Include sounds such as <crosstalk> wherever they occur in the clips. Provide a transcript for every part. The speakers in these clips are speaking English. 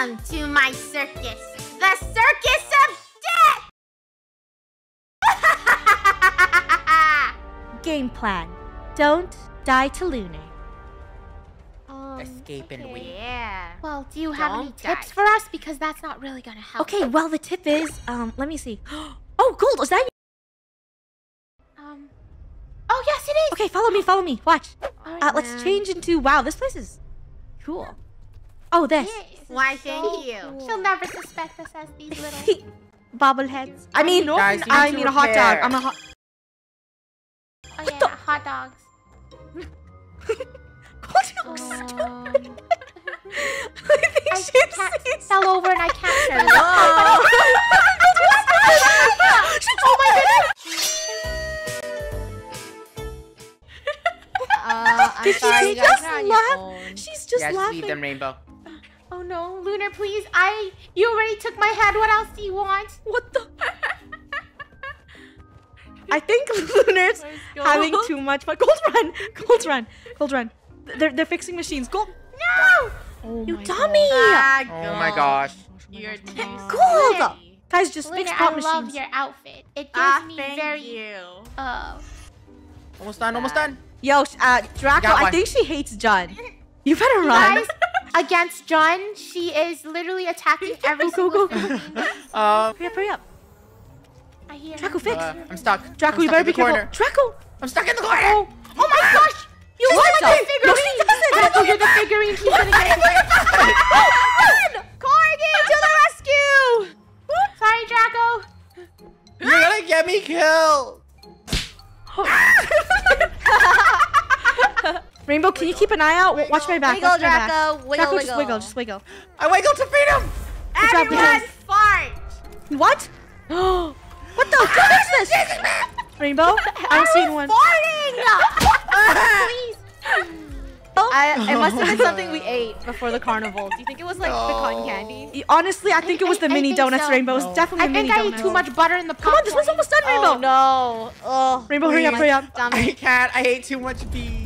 Welcome to my circus, the Circus of Death! <laughs> Game plan. Don't die to Lunar. Um, Escape and win. yeah. Well, do you have any Don't tips die. for us? Because that's not really gonna help. Okay, well the tip is, um, let me see. <gasps> Oh, gold, is that you? Um. Oh yes, it is. Okay, follow me, follow me. Watch. All right, Uh, let's change into, wow, this place is cool. Oh, this. Yes, Why, so thank you. cool. She'll never suspect us as these <laughs> little. Bobbleheads. I mean, Guys, you I need mean a hot dog. I'm a hot. Oh yeah, hot dogs. Gold looks Um, stupid. I think I she's can't <laughs> sees- fell over and I can't <laughs> turn. Hello. oh my Uh, I'm Did she sorry, you guys just are laugh? She's just yes, laughing. leave them, Rainbow. Oh no, Lunar, please. I. You already took my head. What else do you want? What the? <laughs> I think <laughs> Lunar's having too much fun. Gold run! Gold run! Gold run! They're, they're fixing machines. Gold! No! Oh You dummy! Ah, Oh my gosh. You're Gold! Lunar, Guys, just Lunar, fix I pop love your outfit. It gives Ah, me thank very. you. Uh, Almost done, almost done. Yo, uh, Draco, I think she hates John. You better run. guys, against John, she is literally attacking <laughs> every Go, single go, go. thing. <laughs> Um, Hurry up, hurry up. I hear. Draco, fix. uh, I'm stuck. Draco, I'm you stuck better be the careful. Draco! I'm stuck in the corner. Oh my gosh! You What want the- the figurine? No, she doesn't. Draco, you're the figurine. She's gonna get it. Run! Corgi, to the rescue! Sorry, Draco. You're gonna get me killed. <laughs> Rainbow, can you keep an eye out? W- Watch my back. Wiggle, watch my back. Draco. Wiggle, Draco, just wiggle. wiggle, just wiggle. I wiggle to freedom. Good job, good Everyone job. fart! What? <gasps> what the? <laughs> Who fix this? Rainbow? <laughs> I'm seeing one. <laughs> Please. I, it must have been something we ate before the carnival. Do you think it was like the cotton candy? Honestly, I think it was the I- I mini think donuts, so. Rainbow. It's No. definitely I a mini think I ate too much butter in the Come on, this one's almost done, Rainbow. Oh no! Oh, Rainbow, hurry up, hurry up. I can't. I ate too much beans.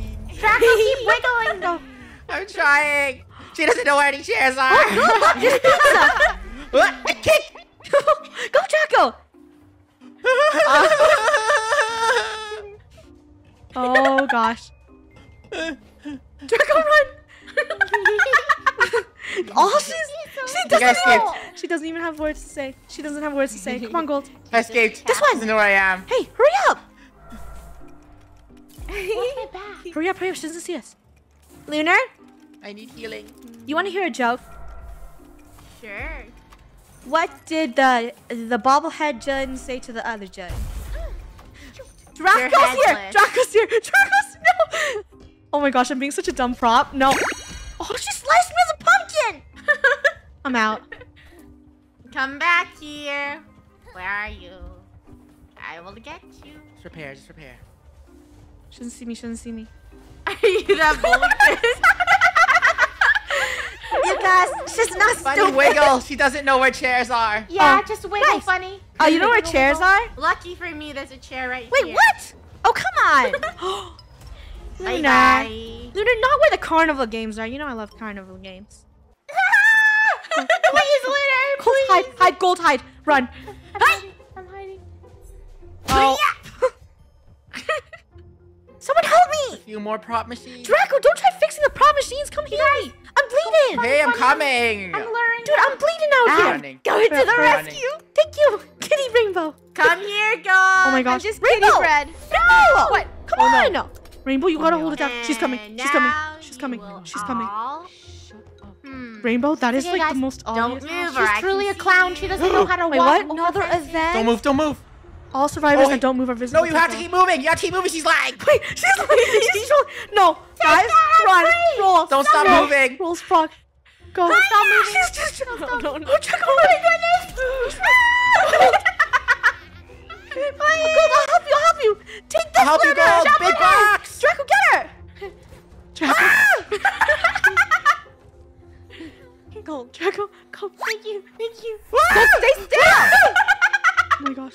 Draco, keep <laughs> wiggling. I'm trying. She doesn't know where any chairs oh, are. Oh, there's <laughs> pizza. what? Kick. <laughs> Go, Draco. Oh, gosh. Draco, run. All oh, she's... She doesn't, she doesn't even have words to say. She doesn't have words to say. Come on, Gold. I escaped. This one. Doesn't know where I am. Hey, hurry up. Where's <laughs> my back? Hurry up, hurry up. She doesn't see us. Lunar, I need healing. you want to hear a joke? Sure. What did the the bobblehead Jun say to the other Jun? <gasps> Draco's here! Draco's <laughs> here! Draco's no! Oh my gosh, I'm being such a dumb prop. No. Oh, she sliced me as a pumpkin! <laughs> I'm out. Come back here. Where are you? I will get you. Just repair. Just repair. She doesn't see me, she doesn't see me. <laughs> Are you that bulletproof? <laughs> You guys, she's not Funny wiggle. She doesn't know where chairs are. Yeah, Oh, just wiggle, nice. funny. Oh, you know where Wiggle, chairs wiggle. are? Lucky for me, there's a chair right Wait, here. Wait, what? Oh, come on! Bye <laughs> <gasps> Lunar. bye. Lunar, not where the carnival games are. You know I love carnival games. Please, Lunar. Gold, hide, hide, gold, hide, run. I'm hiding. I'm hiding. Oh. Few more prop machines. Draco, don't try fixing the prop machines. Come heal me. I'm bleeding. Hey, I'm coming. I'm luring. Dude, I'm bleeding out I'm here. running. Go to the Running. rescue. Thank you, Kitty Rainbow. Come here, go. Oh my gosh. just Rainbow. kitty bread. No. What? Come Oh, on. no. Rainbow, you gotta hold it down. She's coming. She's coming. She's coming. She's coming. Hmm. Rainbow, that is Okay, like the guys, most Don't move, She's truly a see clown. She doesn't know how to <gasps> Wait, walk. what? Another event? Don't move. Don't move. All survivors Oh, that don't move are visible. No, you have to keep moving. You have to keep moving. She's lying. Wait, she's <laughs> like, she's roll- No, guys, run, roll. Don't stop roll, moving. Roll, frog. Go. Ah, stop moving. She's just. Stop, stop. No, no, Draco, oh, oh my goodness. Ah. <laughs> Gold, I'll help you. I'll help you. Take this. I'll help you. Jump Big box. Draco, get her. Draco. Ah. <laughs> Gold, Draco, go. Thank you. Thank you. Gold, stay still. Oh my gosh.